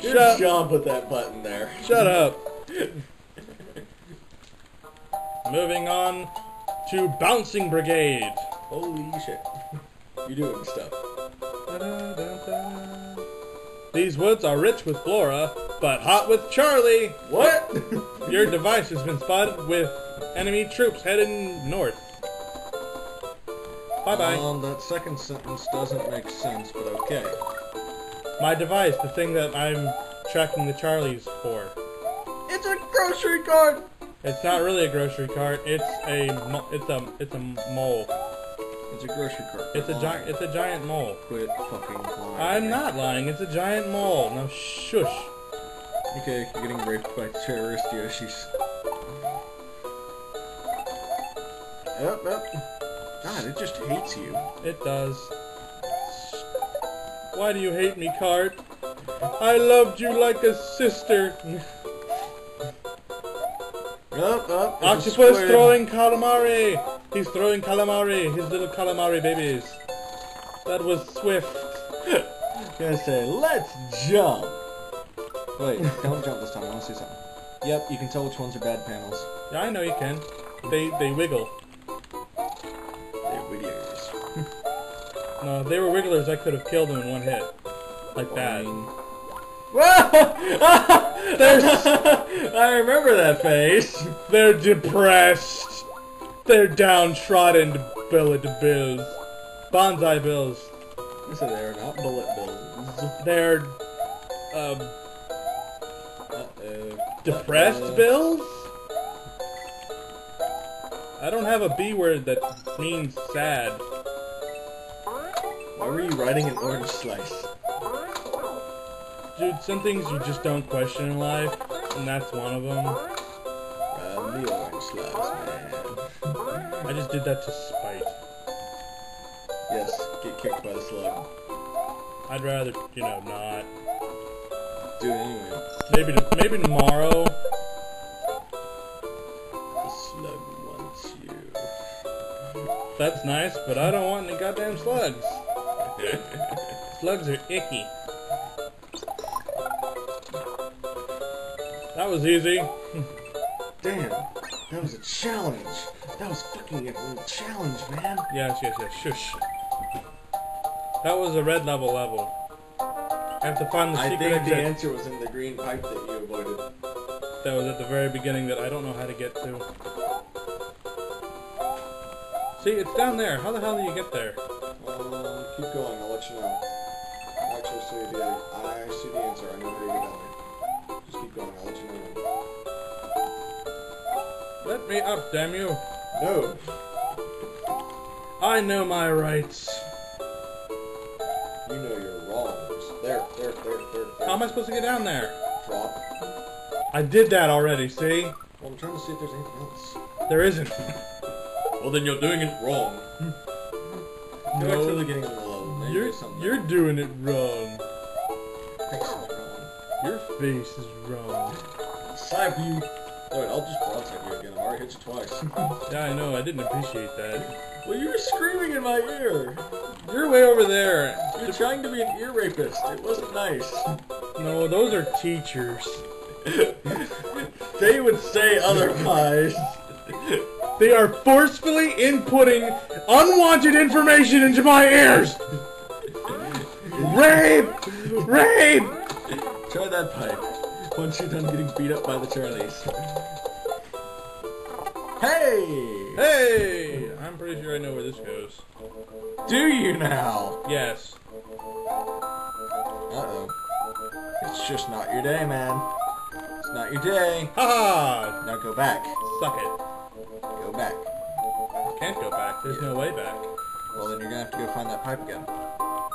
Shut- John put that button there. Shut up. Moving on to Bouncing Brigade. Holy shit. You're doing stuff. These woods are rich with flora, but hot with Charlie. What? Your device has been spotted with enemy troops heading north. Bye bye. Um, that second sentence doesn't make sense, but okay. My device, the thing that I'm tracking the Charlies for. It's a grocery cart! It's not really a grocery cart. It's a it's a it's a mole. It's a grocery cart. It's a giant it's a giant mole. Quit fucking lying. I'm not lying. It's a giant mole. Now shush. Okay, you're getting raped by terrorist Yoshis. Yep, yep. God, it just hates you. It does. Why do you hate me, Cart? I loved you like a sister. Up, up. Octopus throwing calamari. He's throwing calamari. His little calamari babies. That was swift. Gonna say, let's jump. Wait, don't jump this time. I want to see something. Yep, you can tell which ones are bad panels. Yeah, I know you can. They they wiggle. They're videos. No, if they were wigglers, I could have killed them in one hit. Like that. There's... I remember that face. They're depressed. They're downtrodden, billet bills. Banzai bills. So they're not bullet bills. They're, um, Uh-oh. depressed Uh-oh. bills? I don't have a B word that means sad. Why were you riding an orange slice? Dude, some things you just don't question in life, and that's one of them. Riding the orange slice, man. I just did that to spite. Yes, get kicked by the slug. I'd rather, you know, not. Do it anyway. Maybe, maybe tomorrow. The slug wants you. That's nice, but I don't want any goddamn slugs. Slugs are icky. That was easy. Damn, that was a challenge. That was fucking a challenge, man. Yes, yes, yes. Shush. That was a red level level. I have to find the I secret think the answer was in the green pipe that you avoided. that was at the very beginning that I don't know how to get to. See, it's down there. How the hell do you get there? Um, keep going, I'll let you know. I actually see the I see the answer, I know how to get down there. Just keep going, I'll let you know. Let me up, damn you. No! I know my rights. You know your wrongs. There, there, there, there, there. How am I supposed to get down there? Drop. I did that already, see? Well, I'm trying to see if there's anything else. There isn't. Well, then you're doing it wrong. Hmm. You're No. actually getting low. Maybe You're, something you're doing it wrong. Your face is wrong. Slap you. Wait, I'll just broadside you again. I've already hit you twice. Yeah, I know. I didn't appreciate that. well, you were screaming in my ear. You're way over there. You're trying to be an ear rapist. It wasn't nice. No, those are teachers. they would say otherwise. They are forcefully inputting unwanted information into my ears. Rape! Rape! Try that pipe. Once you're done getting beat up by the Charlies. Hey! Hey! I'm pretty sure I know where this goes. Do you now? Yes. Uh-oh. It's just not your day, man. It's not your day. Haha! Now go back. Suck it. Back. Can't go back. There's no way back. Well, then you're gonna have to go find that pipe again.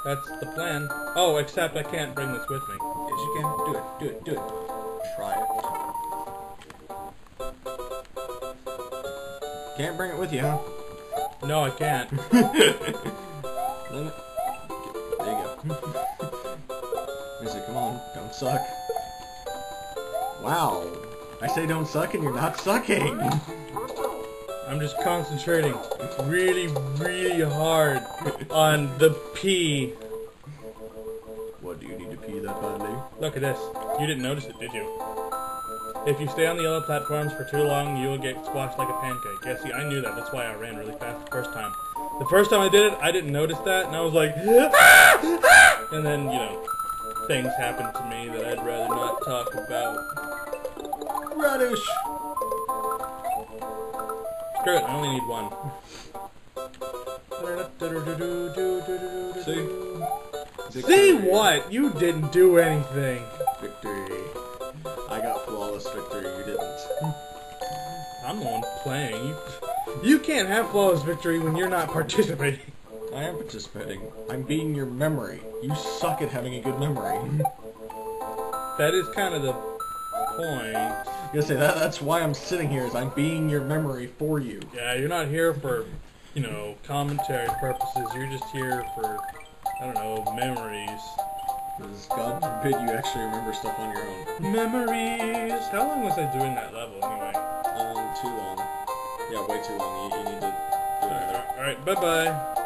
That's the plan. Oh, except I can't bring this with me. Yes, you can. Do it. Do it. Do it. Try it. Can't bring it with you, huh? No, I can't. There you go. Music, come on. Don't suck. Wow. I say don't suck and you're not sucking. I'm just concentrating really, really hard on the P. What, do you need to pee that badly? Look at this. You didn't notice it, did you? If you stay on the yellow platforms for too long, you will get squashed like a pancake. Yeah, see, I knew that. That's why I ran really fast the first time. The first time I did it, I didn't notice that, and I was like, "Ah! Ah!" and then, you know, things happened to me that I'd rather not talk about. Radish! Screw it, I only need one. See? See what? You didn't do anything. Victory. I got flawless victory, you didn't. I'm the one playing. You, you can't have flawless victory when you're not participating. I am participating. I'm beating your memory. You suck at having a good memory. That is kind of the point. Gonna say that that's why I'm sitting here is I'm being your memory for you. Yeah, you're not here for, you know, commentary purposes. You're just here for, I don't know, memories. Because God forbid you actually remember stuff on your own. Memories! How long was I doing that level anyway? Um, too long. Yeah, way too long. You, you need to do it. Alright, bye bye.